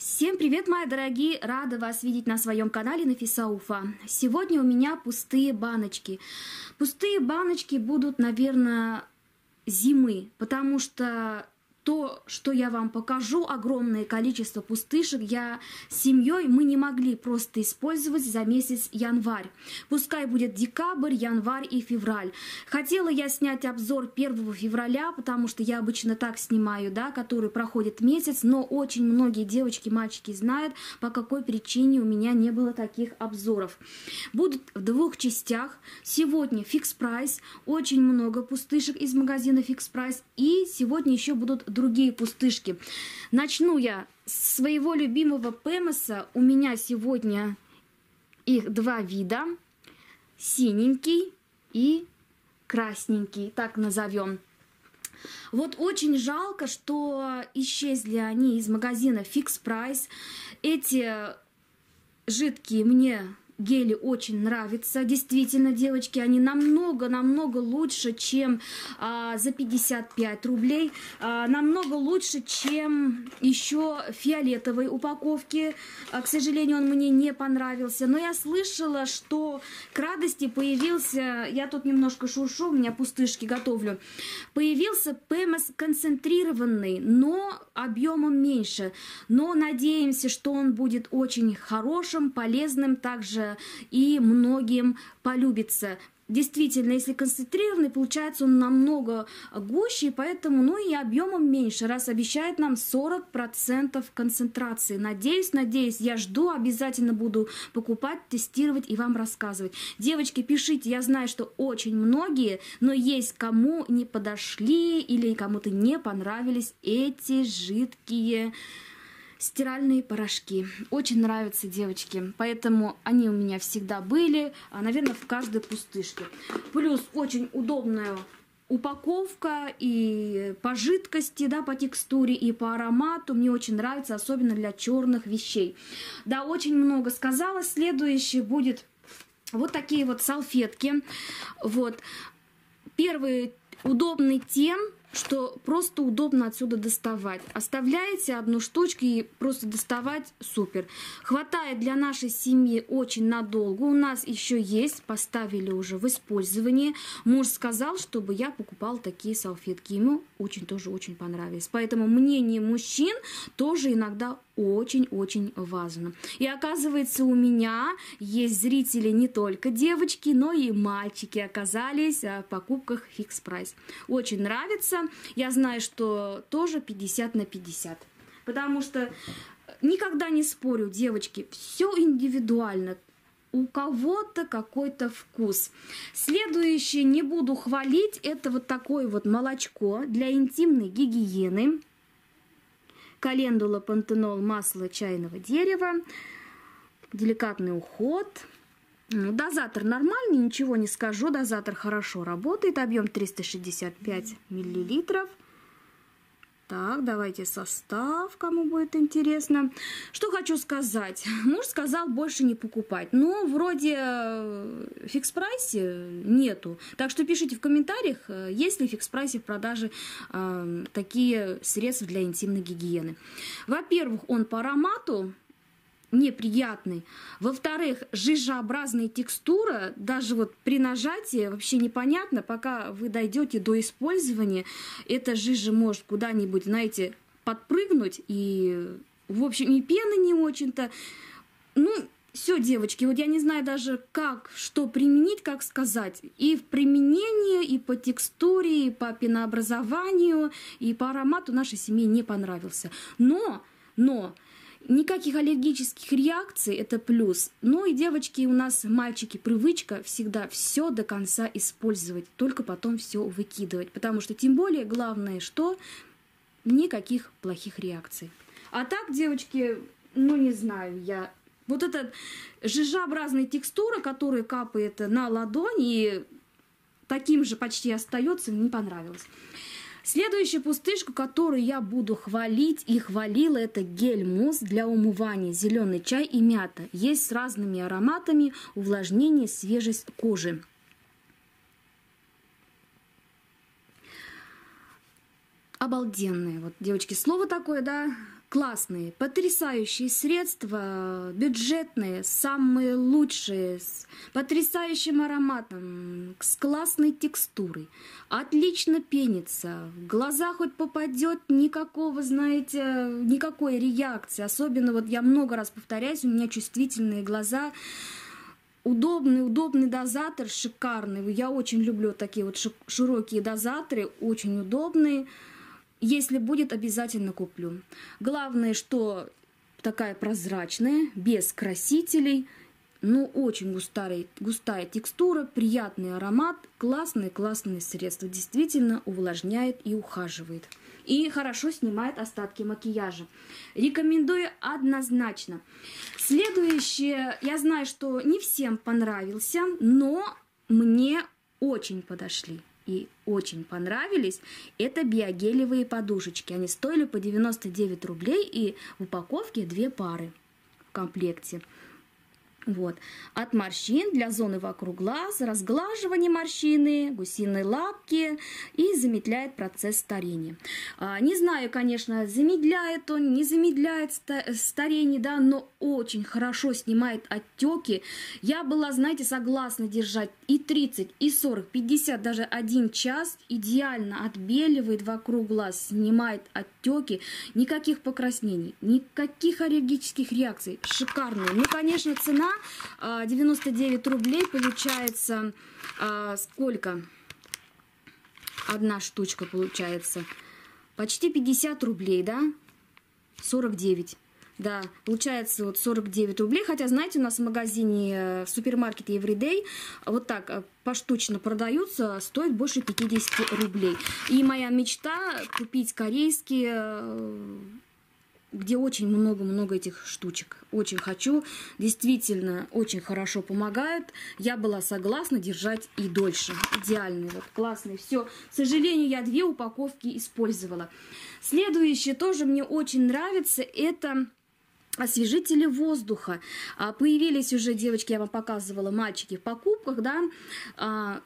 Всем привет, мои дорогие! Рада вас видеть на своем канале Нафиса Уфа. Сегодня у меня пустые баночки. Пустые баночки будут, наверное, зимы, потому что то, что я вам покажу, огромное количество пустышек, я с семьей мы не могли просто использовать за месяц январь. Пускай будет декабрь, январь и февраль. Хотела я снять обзор 1 февраля, потому что я обычно так снимаю, да, который проходит месяц, но очень многие девочки, мальчики знают, по какой причине у меня не было таких обзоров. Будут в двух частях. Сегодня Fix Price, очень много пустышек из магазина Fix Price, и сегодня еще будут другие пустышки. Начну я с своего любимого Пемоса. У меня сегодня их два вида. Синенький и красненький, так назовем. Вот очень жалко, что исчезли они из магазина Fix Price. Эти жидкие мне гели очень нравятся. Действительно, девочки, они намного-намного лучше, чем а, за 55 рублей. А, намного лучше, чем еще фиолетовой упаковки. А, к сожалению, он мне не понравился. Но я слышала, что к радости появился... Я тут немножко шуршу, у меня пустышки готовлю. Появился ПМС концентрированный, но объемом меньше. Но надеемся, что он будет очень хорошим, полезным, также и многим полюбится. Действительно, если концентрированный, получается он намного гуще, поэтому, ну и объемом меньше, раз обещает нам 40% концентрации. Надеюсь, надеюсь, я жду, обязательно буду покупать, тестировать и вам рассказывать. Девочки, пишите, я знаю, что очень многие, но есть кому не подошли или кому-то не понравились эти жидкие стиральные порошки. Очень нравятся девочки, поэтому они у меня всегда были, а, наверное, в каждой пустышке. Плюс очень удобная упаковка и по жидкости, да, по текстуре и по аромату. Мне очень нравится, особенно для черных вещей. Да, очень много сказала. Следующее будет вот такие вот салфетки. Вот. Первый удобный тем, что просто удобно отсюда доставать. Оставляете одну штучку и просто доставать супер. Хватает для нашей семьи очень надолго. У нас еще есть, поставили уже в использовании. Муж сказал, чтобы я покупал такие салфетки. Ему очень тоже очень понравились. Поэтому мнение мужчин тоже иногда очень-очень важно. И оказывается, у меня есть зрители не только девочки, но и мальчики оказались в покупках фикс прайс. Очень нравится. Я знаю, что тоже 50 на 50. Потому что никогда не спорю, девочки, все индивидуально у кого-то какой-то вкус. Следующее не буду хвалить, это вот такое вот молочко для интимной гигиены календула, пантенол, масло чайного дерева, деликатный уход. Ну, дозатор нормальный, ничего не скажу, дозатор хорошо работает, объем 365 миллилитров. Так, давайте состав, кому будет интересно. Что хочу сказать. Муж сказал больше не покупать. Но вроде э, фикс-прайсе нету. Так что пишите в комментариях, э, есть ли в фикс-прайсе в продаже э, такие средства для интимной гигиены. Во-первых, он по аромату неприятный. Во-вторых, жижеобразная текстура, даже вот при нажатии вообще непонятно, пока вы дойдете до использования, эта жижа может куда-нибудь, знаете, подпрыгнуть, и, в общем, и пена не очень-то. Ну, все, девочки, вот я не знаю даже, как, что применить, как сказать. И в применении, и по текстуре, и по пенообразованию, и по аромату нашей семье не понравился. Но, но, Никаких аллергических реакций, это плюс. Ну и девочки, у нас мальчики, привычка всегда все до конца использовать, только потом все выкидывать. Потому что тем более главное, что никаких плохих реакций. А так, девочки, ну не знаю, я... Вот эта жижеобразная текстура, которая капает на ладонь и таким же почти остается, не понравилось. Следующую пустышку, которую я буду хвалить и хвалила, это гель-мусс для умывания, зеленый чай и мята. Есть с разными ароматами, увлажнение, свежесть кожи. Обалденные. Вот, девочки, слово такое, да, классные, потрясающие средства, бюджетные, самые лучшие, с потрясающим ароматом, с классной текстурой. Отлично пенится, в глаза хоть попадет, никакого, знаете, никакой реакции. Особенно вот я много раз повторяюсь, у меня чувствительные глаза, Удобный, удобный дозатор, шикарный. Я очень люблю такие вот широкие дозаторы, очень удобные. Если будет, обязательно куплю. Главное, что такая прозрачная, без красителей. Ну, очень густая, густая текстура, приятный аромат, классные-классные средства. Действительно увлажняет и ухаживает. И хорошо снимает остатки макияжа. Рекомендую однозначно. Следующее, я знаю, что не всем понравился, но мне очень подошли и очень понравились, это биогелевые подушечки. Они стоили по 99 рублей и в упаковке две пары в комплекте. Вот. От морщин для зоны вокруг глаз, разглаживание морщины, гусиные лапки и замедляет процесс старения. А, не знаю, конечно, замедляет он, не замедляет старение, да, но очень хорошо снимает отеки. Я была, знаете, согласна держать и 30, и 40, 50, даже один час. Идеально отбеливает вокруг глаз, снимает отеки. Никаких покраснений, никаких аллергических реакций. Шикарные. Ну, конечно, цена 99 а, рублей получается а, сколько? Одна штучка получается. Почти 50 рублей, да? 49. Да, получается вот 49 рублей, хотя, знаете, у нас в магазине, э, в супермаркете Everyday вот так э, поштучно продаются, стоит больше 50 рублей. И моя мечта купить корейские э, где очень много-много этих штучек. Очень хочу. Действительно, очень хорошо помогает. Я была согласна держать и дольше. Идеальный, вот классный. Все. К сожалению, я две упаковки использовала. Следующее тоже мне очень нравится. Это освежители воздуха. А, появились уже, девочки, я вам показывала, мальчики в покупках, да, а,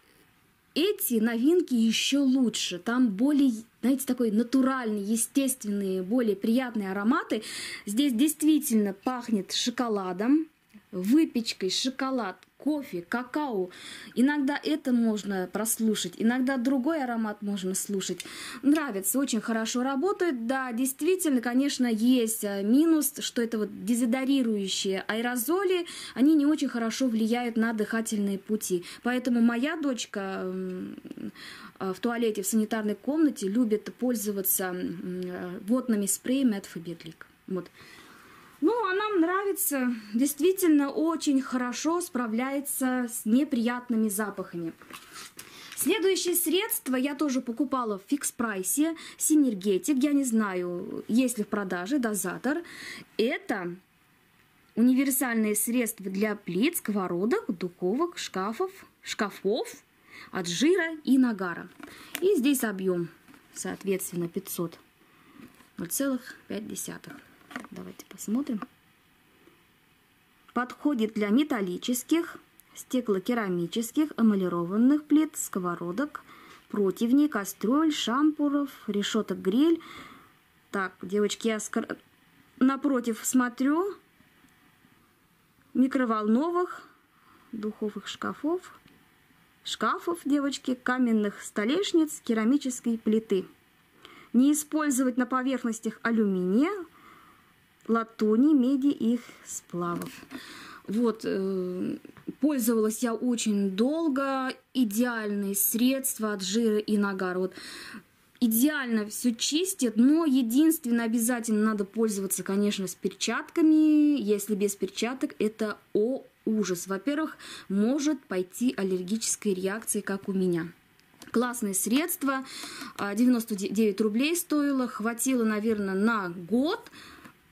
эти новинки еще лучше. Там более, знаете, такой натуральный, естественные, более приятные ароматы. Здесь действительно пахнет шоколадом, выпечкой, шоколад, кофе, какао. Иногда это можно прослушать, иногда другой аромат можно слушать. Нравится, очень хорошо работает. Да, действительно, конечно, есть э, минус, что это вот дезодорирующие аэрозоли, они не очень хорошо влияют на дыхательные пути. Поэтому моя дочка э, в туалете, в санитарной комнате любит пользоваться э, водными спреями от Фаберлик. Вот. Ну, а нам нравится, действительно очень хорошо справляется с неприятными запахами. Следующее средство я тоже покупала в фикс-прайсе, Синергетик, я не знаю, есть ли в продаже, дозатор. Это универсальные средства для плит, сковородок, духовок, шкафов, шкафов от жира и нагара. И здесь объем, соответственно, 500, 0,5. Давайте посмотрим. Подходит для металлических, стеклокерамических, эмалированных плит, сковородок, противней, кастрюль, шампуров, решеток гриль. Так, девочки, я скор... напротив смотрю. Микроволновых, духовых шкафов, шкафов, девочки, каменных столешниц, керамической плиты. Не использовать на поверхностях алюминия, латуни, меди их сплавов. Вот, э, пользовалась я очень долго. Идеальные средства от жира и нагара. Вот, идеально все чистит, но единственное, обязательно надо пользоваться, конечно, с перчатками. Если без перчаток, это о ужас. Во-первых, может пойти аллергическая реакция, как у меня. Классное средство, 99 а, рублей стоило, хватило, наверное, на год.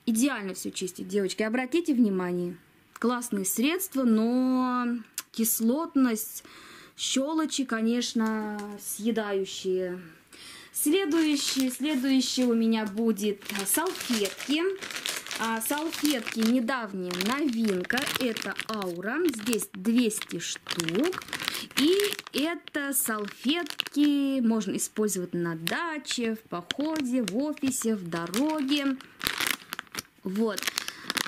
Идеально все чистить, девочки. Обратите внимание, классные средства, но кислотность, щелочи, конечно, съедающие. Следующее, следующее у меня будет салфетки. А, салфетки недавняя новинка. Это Аура. Здесь 200 штук. И это салфетки можно использовать на даче, в походе, в офисе, в дороге. Вот.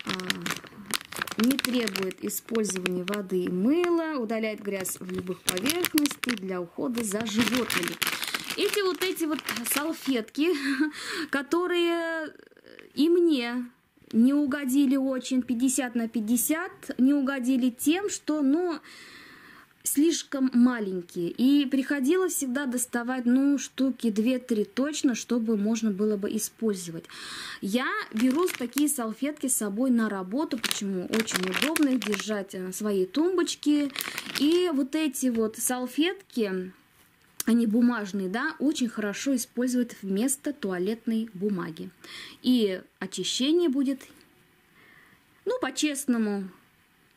А, не требует использования воды и мыла, удаляет грязь в любых поверхностях для ухода за животными. Эти вот эти вот салфетки, которые и мне не угодили очень 50 на 50, не угодили тем, что, ну, слишком маленькие. И приходилось всегда доставать, ну, штуки 2-3 точно, чтобы можно было бы использовать. Я беру такие салфетки с собой на работу. Почему? Очень удобно их держать на своей тумбочке. И вот эти вот салфетки, они бумажные, да, очень хорошо использовать вместо туалетной бумаги. И очищение будет, ну, по-честному,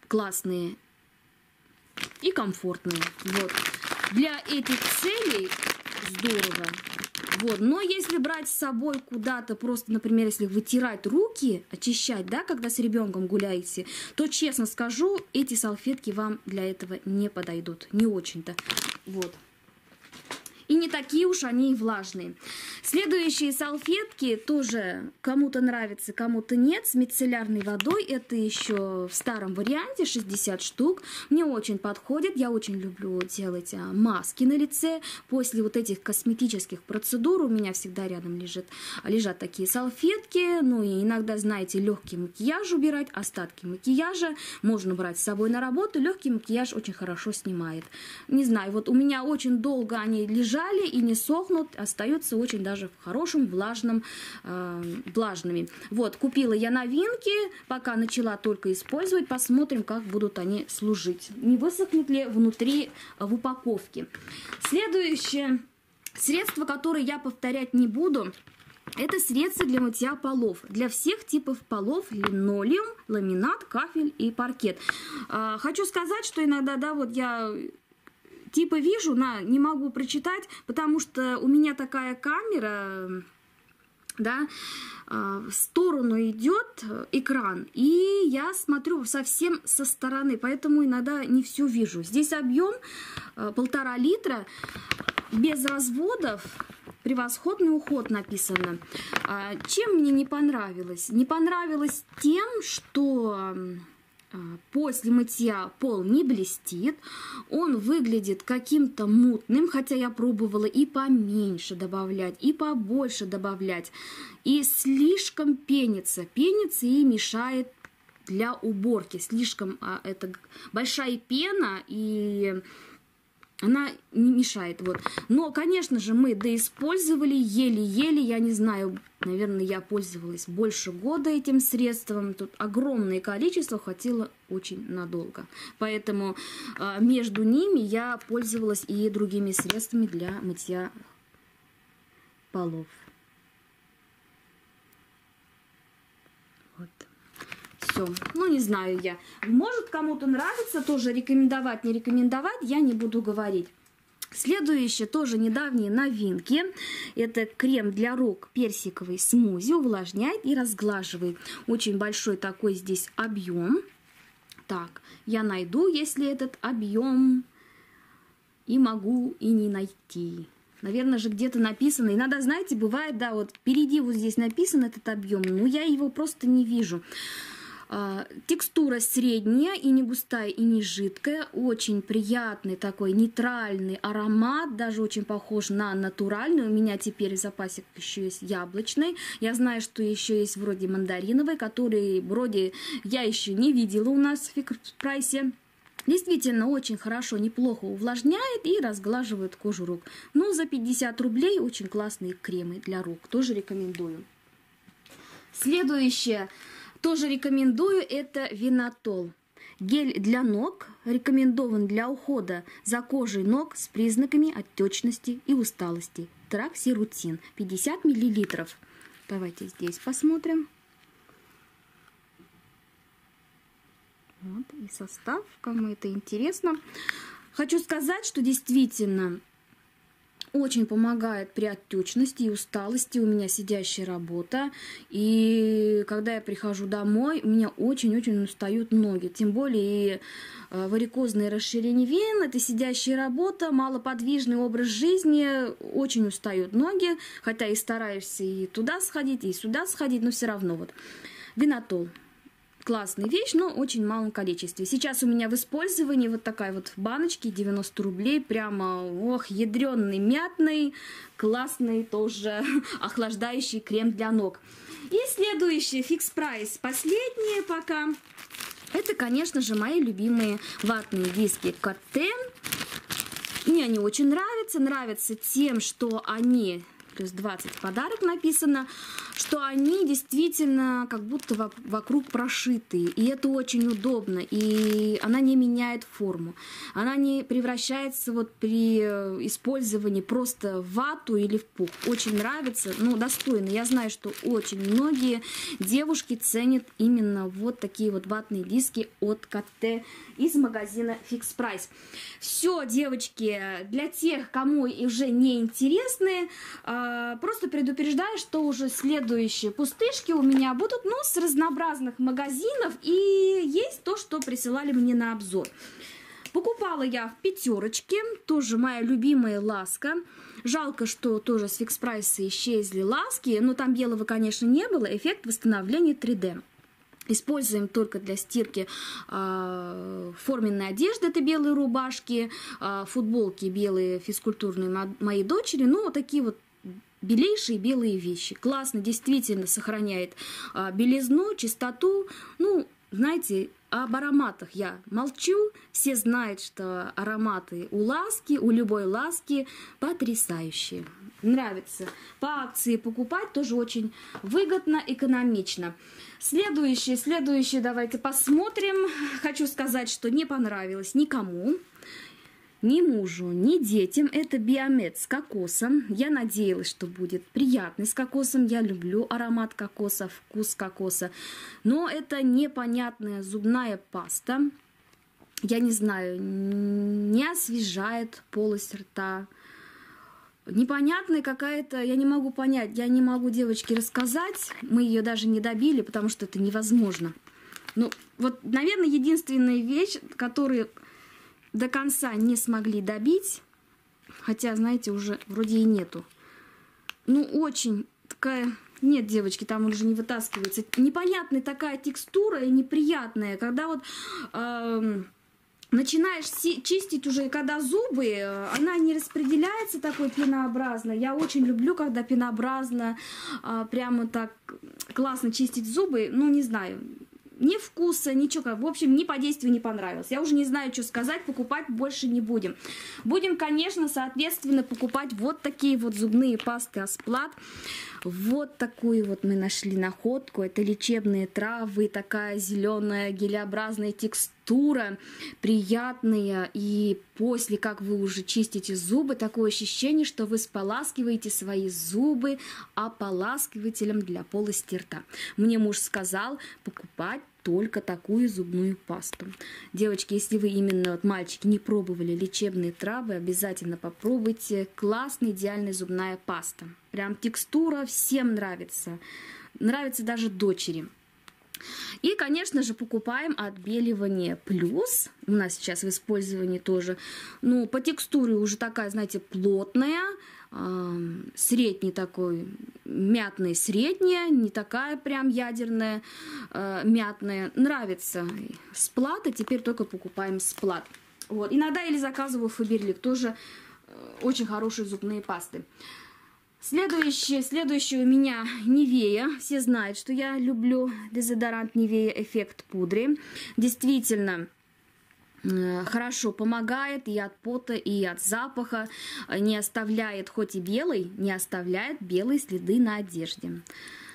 классные и комфортные. Вот. Для этих целей здорово. Вот. Но если брать с собой куда-то, просто, например, если вытирать руки, очищать, да, когда с ребенком гуляете, то, честно скажу, эти салфетки вам для этого не подойдут. Не очень-то. Вот и не такие уж они и влажные. Следующие салфетки тоже кому-то нравятся, кому-то нет, с мицеллярной водой. Это еще в старом варианте, 60 штук. Мне очень подходит, я очень люблю делать а, маски на лице. После вот этих косметических процедур у меня всегда рядом лежит, лежат такие салфетки. Ну и иногда, знаете, легкий макияж убирать, остатки макияжа можно брать с собой на работу. Легкий макияж очень хорошо снимает. Не знаю, вот у меня очень долго они лежат лежали и не сохнут, остаются очень даже в хорошем, влажном, э, влажными. Вот, купила я новинки, пока начала только использовать, посмотрим, как будут они служить. Не высохнет ли внутри э, в упаковке. Следующее средство, которое я повторять не буду, это средство для мытья полов. Для всех типов полов линолеум, ламинат, кафель и паркет. А, хочу сказать, что иногда, да, вот я типа вижу, на, не могу прочитать, потому что у меня такая камера, да, а, в сторону идет экран, и я смотрю совсем со стороны, поэтому иногда не все вижу. Здесь объем а, полтора литра, без разводов, превосходный уход написано. А, чем мне не понравилось? Не понравилось тем, что после мытья пол не блестит, он выглядит каким-то мутным, хотя я пробовала и поменьше добавлять, и побольше добавлять, и слишком пенится, пенится и мешает для уборки, слишком а, это большая пена и она не мешает. Вот. Но, конечно же, мы доиспользовали еле-еле, я не знаю, наверное, я пользовалась больше года этим средством. Тут огромное количество, хватило очень надолго. Поэтому э, между ними я пользовалась и другими средствами для мытья полов. Все. Ну, не знаю я. Может, кому-то нравится, тоже рекомендовать, не рекомендовать, я не буду говорить. Следующие тоже недавние новинки. Это крем для рук персиковый смузи, увлажняет и разглаживает. Очень большой такой здесь объем. Так, я найду, если этот объем, и могу и не найти. Наверное же где-то написано. Иногда, знаете, бывает, да, вот впереди вот здесь написан этот объем, но я его просто не вижу. А, текстура средняя и не густая, и не жидкая. Очень приятный такой нейтральный аромат, даже очень похож на натуральный. У меня теперь в запасе еще есть яблочный. Я знаю, что еще есть вроде мандариновый, который вроде я еще не видела у нас в прайсе. Действительно очень хорошо, неплохо увлажняет и разглаживает кожу рук. Ну, за 50 рублей очень классные кремы для рук. Тоже рекомендую. Следующее тоже рекомендую это винотол. Гель для ног рекомендован для ухода за кожей ног с признаками отечности и усталости. Траксирутин 50 мл. Давайте здесь посмотрим. Вот и состав, кому это интересно. Хочу сказать, что действительно очень помогает при отечности и усталости. У меня сидящая работа. И когда я прихожу домой, у меня очень-очень устают ноги. Тем более и э, варикозное расширение вен, это сидящая работа, малоподвижный образ жизни, очень устают ноги. Хотя и стараешься и туда сходить, и сюда сходить, но все равно вот. Винотол классная вещь, но очень малом количестве. Сейчас у меня в использовании вот такая вот баночки, 90 рублей, прямо, ох, ядреный, мятный, классный тоже охлаждающий крем для ног. И следующий, фикс прайс, последние пока, это, конечно же, мои любимые ватные диски Коттен. Мне они очень нравятся, нравятся тем, что они плюс 20 подарок написано, что они действительно как будто вокруг прошитые. И это очень удобно. И она не меняет форму. Она не превращается вот при э, использовании просто в вату или в пух. Очень нравится, ну, достойно. Я знаю, что очень многие девушки ценят именно вот такие вот ватные диски от КТ из магазина Fix Price. Все, девочки, для тех, кому уже не интересны, а, просто предупреждаю, что уже следующие пустышки у меня будут, ну, с разнообразных магазинов, и есть то, что присылали мне на обзор. Покупала я в пятерочке, тоже моя любимая ласка. Жалко, что тоже с фикс прайса исчезли ласки, но там белого, конечно, не было. Эффект восстановления 3D. Используем только для стирки э, форменной одежды, это белые рубашки, э, футболки белые физкультурные моей дочери, ну, вот такие вот белейшие белые вещи. Классно, действительно сохраняет э, белизну, чистоту, ну, знаете, об ароматах я молчу. Все знают, что ароматы у ласки, у любой ласки потрясающие. Нравится. По акции покупать тоже очень выгодно, экономично. Следующее, следующее давайте посмотрим. Хочу сказать, что не понравилось никому ни мужу, ни детям. Это биомед с кокосом. Я надеялась, что будет приятный с кокосом. Я люблю аромат кокоса, вкус кокоса. Но это непонятная зубная паста. Я не знаю, не освежает полость рта. Непонятная какая-то, я не могу понять, я не могу девочке рассказать. Мы ее даже не добили, потому что это невозможно. Ну, вот, наверное, единственная вещь, которую до конца не смогли добить, хотя, знаете, уже вроде и нету. Ну, очень такая... Нет, девочки, там уже не вытаскивается. Непонятная такая текстура и неприятная, когда вот... Э, начинаешь чистить уже, когда зубы, э, она не распределяется такой пенообразно. Я очень люблю, когда пенообразно, э, прямо так классно чистить зубы. Ну, не знаю, ни вкуса, ничего. В общем, ни по действию не понравилось. Я уже не знаю, что сказать, покупать больше не будем. Будем, конечно, соответственно, покупать вот такие вот зубные пасты Асплат. Вот такую вот мы нашли находку. Это лечебные травы, такая зеленая гелеобразная текстура, приятная. И после, как вы уже чистите зубы, такое ощущение, что вы споласкиваете свои зубы ополаскивателем для полости рта. Мне муж сказал покупать только такую зубную пасту. Девочки, если вы именно, вот, мальчики, не пробовали лечебные травы, обязательно попробуйте. Классная, идеальная зубная паста. Прям текстура всем нравится. Нравится даже дочери. И, конечно же, покупаем отбеливание плюс. У нас сейчас в использовании тоже. Ну, по текстуре уже такая, знаете, плотная средний такой, мятный средняя, не такая прям ядерная, э, мятная. Нравится сплат, и теперь только покупаем сплат. Вот. Иногда или заказываю Фаберлик, тоже э, очень хорошие зубные пасты. Следующее, следующее у меня Невея. Все знают, что я люблю дезодорант Невея Эффект Пудри. Действительно, хорошо помогает и от пота, и от запаха, не оставляет, хоть и белый, не оставляет белые следы на одежде.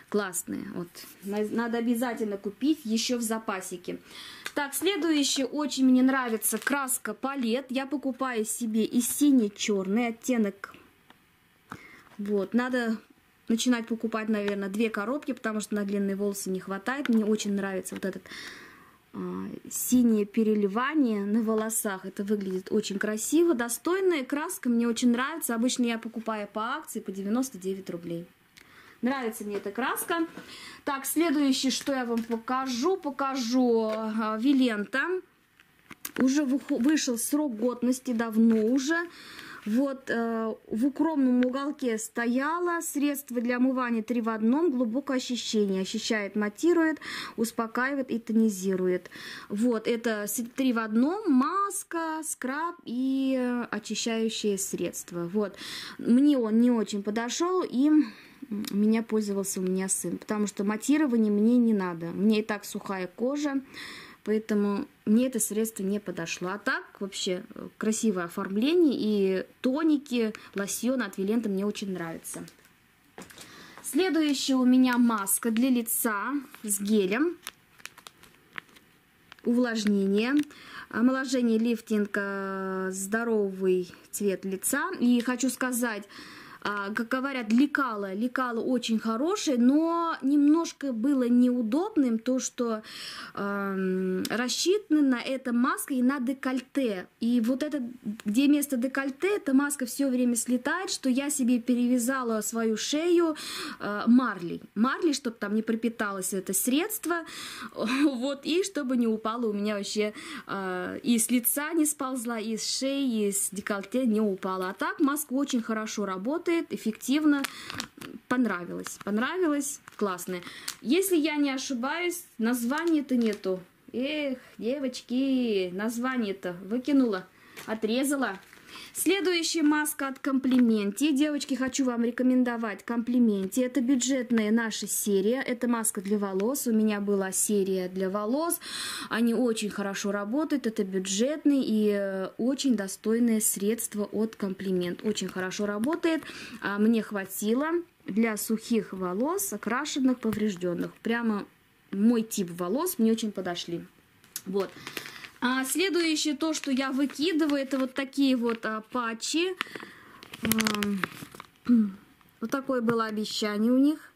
Классные. Вот. Надо обязательно купить еще в запасике. Так, следующее очень мне нравится краска палет. Я покупаю себе и синий-черный оттенок. Вот, надо начинать покупать, наверное, две коробки, потому что на длинные волосы не хватает. Мне очень нравится вот этот синее переливание на волосах. Это выглядит очень красиво, достойная краска, мне очень нравится. Обычно я покупаю по акции по 99 рублей. Нравится мне эта краска. Так, следующее, что я вам покажу, покажу а, Вилента. Уже вышел срок годности, давно уже. Вот э, в укромном уголке стояло средство для омывания три в одном, глубокое ощущение. Ощущает, матирует, успокаивает и тонизирует. Вот, это три в одном, маска, скраб и очищающее средство. Вот, мне он не очень подошел и меня пользовался у меня сын, потому что матирование мне не надо. Мне и так сухая кожа, Поэтому мне это средство не подошло. А так вообще э, красивое оформление и тоники, лосьон от Вилента мне очень нравится. Следующая у меня маска для лица с гелем. Увлажнение. Омоложение, лифтинг, э, здоровый цвет лица. И хочу сказать, как говорят, лекало. Лекало очень хорошее, но немножко было неудобным то, что э, рассчитана на это маска и на декольте. И вот это, где место декольте, эта маска все время слетает, что я себе перевязала свою шею э, марлей. Марли, чтобы там не пропиталось это средство, вот, и чтобы не упало у меня вообще э, и с лица не сползла, и с шеи, и с декольте не упала. А так маска очень хорошо работает работает, эффективно, понравилось. Понравилось, классно. Если я не ошибаюсь, названия-то нету. Эх, девочки, название-то выкинула, отрезала. Следующая маска от Комплименти. Девочки, хочу вам рекомендовать Комплименти. Это бюджетная наша серия. Это маска для волос. У меня была серия для волос. Они очень хорошо работают. Это бюджетные и э, очень достойное средство от Комплимент. Очень хорошо работает. А мне хватило для сухих волос, окрашенных, поврежденных. Прямо мой тип волос мне очень подошли. Вот. А следующее то, что я выкидываю, это вот такие вот а, патчи. Вот такое было обещание у них.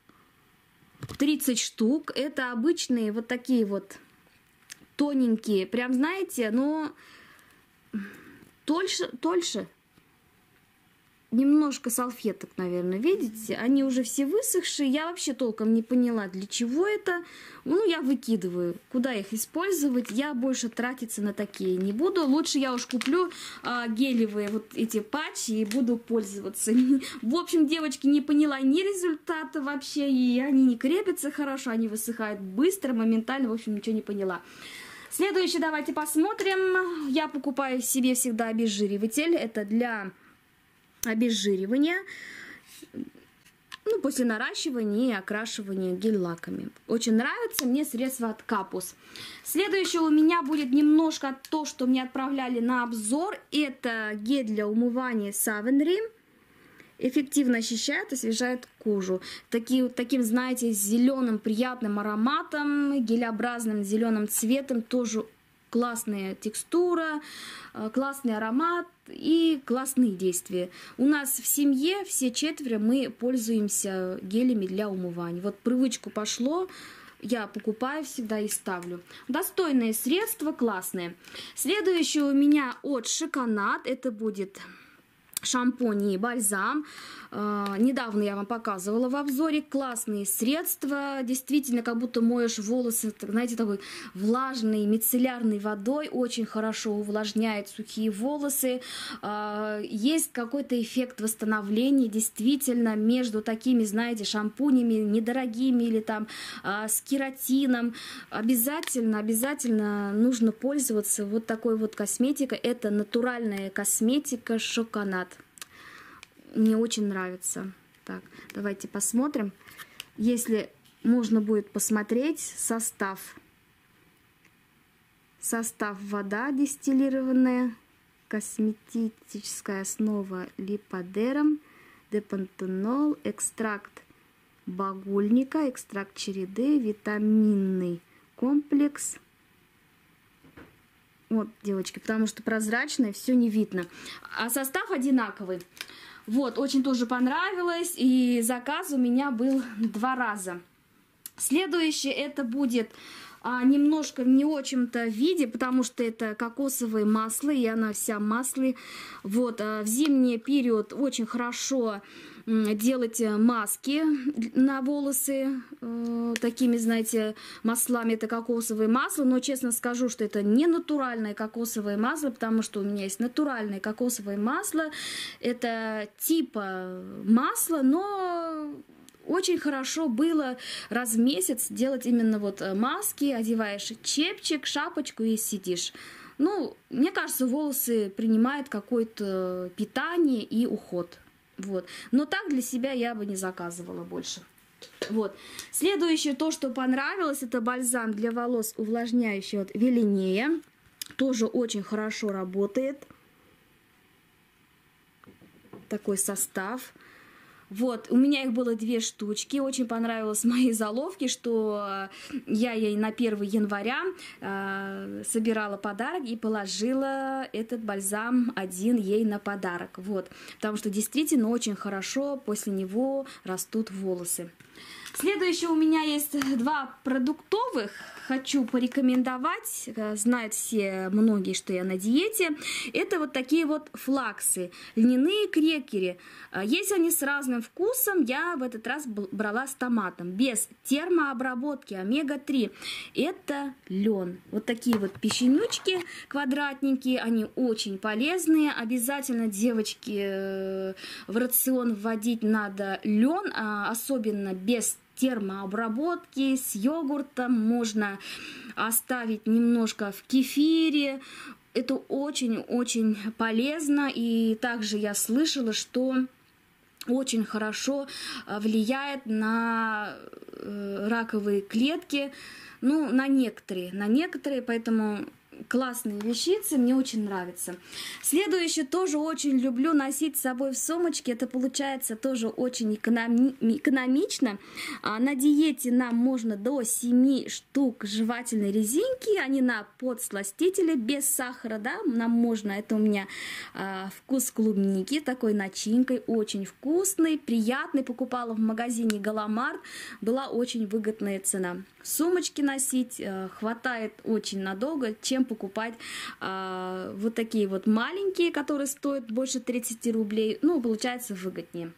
30 штук. Это обычные вот такие вот тоненькие. Прям, знаете, но тольше, тольше немножко салфеток, наверное, видите? Они уже все высохшие. Я вообще толком не поняла, для чего это. Ну, я выкидываю. Куда их использовать? Я больше тратиться на такие не буду. Лучше я уж куплю а, гелевые вот эти патчи и буду пользоваться. В общем, девочки, не поняла ни результата вообще. И они не крепятся хорошо, они высыхают быстро, моментально. В общем, ничего не поняла. Следующее давайте посмотрим. Я покупаю себе всегда обезжириватель. Это для обезжиривания, ну, после наращивания и окрашивания гель-лаками. Очень нравится мне средство от Капус. Следующее у меня будет немножко то, что мне отправляли на обзор. Это гель для умывания Савенри. Эффективно очищает, освежает кожу. Таки, таким, знаете, зеленым приятным ароматом, гелеобразным зеленым цветом. Тоже классная текстура, э, классный аромат и классные действия. У нас в семье все четверо мы пользуемся гелями для умывания. Вот привычку пошло, я покупаю всегда и ставлю. Достойные средства, классные. Следующее у меня от Шиконат. Это будет шампунь и бальзам. А, недавно я вам показывала в обзоре классные средства. Действительно, как будто моешь волосы, знаете, такой влажной мицеллярной водой. Очень хорошо увлажняет сухие волосы. А, есть какой-то эффект восстановления. Действительно, между такими, знаете, шампунями недорогими или там а, с кератином. Обязательно, обязательно нужно пользоваться вот такой вот косметикой. Это натуральная косметика Шоконат мне очень нравится. Так, давайте посмотрим. Если можно будет посмотреть состав. Состав вода дистиллированная, косметическая основа липодером, депантенол, экстракт багульника, экстракт череды, витаминный комплекс. Вот, девочки, потому что прозрачное, все не видно. А состав одинаковый. Вот, очень тоже понравилось, и заказ у меня был два раза. Следующее это будет а, немножко в не очень-то виде, потому что это кокосовое масло, и она вся маслы. Вот, а, в зимний период очень хорошо делать маски на волосы э, такими, знаете, маслами. Это кокосовое масло, но честно скажу, что это не натуральное кокосовое масло, потому что у меня есть натуральное кокосовое масло. Это типа масла, но очень хорошо было раз в месяц делать именно вот э, маски, одеваешь чепчик, шапочку и сидишь. Ну, мне кажется, волосы принимают какое-то питание и уход. Вот. Но так для себя я бы не заказывала больше. Вот. Следующее, то, что понравилось, это бальзам для волос увлажняющий от Велинея. Тоже очень хорошо работает. Такой состав. Вот, у меня их было две штучки. Очень понравилось моей заловке, что я ей на 1 января э, собирала подарок и положила этот бальзам один ей на подарок. Вот, потому что действительно очень хорошо после него растут волосы. Следующее у меня есть два продуктовых. Хочу порекомендовать. Э, знают все многие, что я на диете. Это вот такие вот флаксы. Льняные крекеры. Э, есть они с разным вкусом. Я в этот раз брала с томатом. Без термообработки. Омега-3. Это лен. Вот такие вот печенючки квадратненькие. Они очень полезные. Обязательно, девочки, э, в рацион вводить надо лен. А особенно без термообработки, с йогуртом, можно оставить немножко в кефире. Это очень-очень полезно. И также я слышала, что очень хорошо э, влияет на э, раковые клетки, ну, на некоторые, на некоторые, поэтому классные вещицы, мне очень нравится. Следующее тоже очень люблю носить с собой в сумочке. Это получается тоже очень экономи экономично. А на диете нам можно до 7 штук жевательной резинки. Они на подсластителе без сахара, да, нам можно. Это у меня а, вкус клубники, такой начинкой, очень вкусный, приятный. Покупала в магазине Галамарт, была очень выгодная цена. Сумочки носить а, хватает очень надолго, чем покупать а, вот такие вот маленькие, которые стоят больше 30 рублей. Ну, получается выгоднее.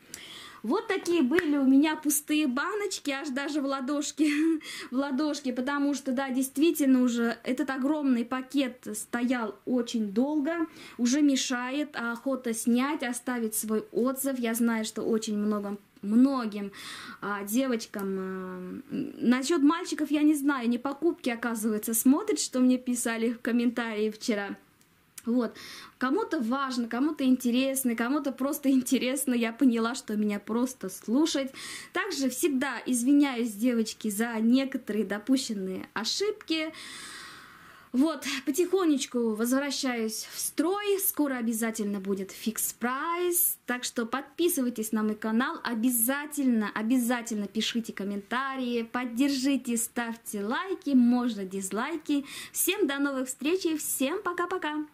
Вот такие были у меня пустые баночки, аж даже в ладошке, в ладошке, потому что, да, действительно уже этот огромный пакет стоял очень долго, уже мешает, а охота снять, оставить свой отзыв. Я знаю, что очень много многим а, девочкам. А, насчет мальчиков я не знаю, не покупки, оказывается, смотрят, что мне писали в комментарии вчера. Вот. Кому-то важно, кому-то интересно, кому-то просто интересно. Я поняла, что меня просто слушать. Также всегда извиняюсь, девочки, за некоторые допущенные ошибки. Вот, потихонечку возвращаюсь в строй. Скоро обязательно будет фикс прайс. Так что подписывайтесь на мой канал. Обязательно, обязательно пишите комментарии, поддержите, ставьте лайки, можно дизлайки. Всем до новых встреч и всем пока-пока!